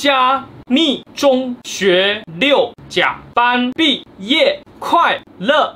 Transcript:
加逆中学六甲班毕业快乐。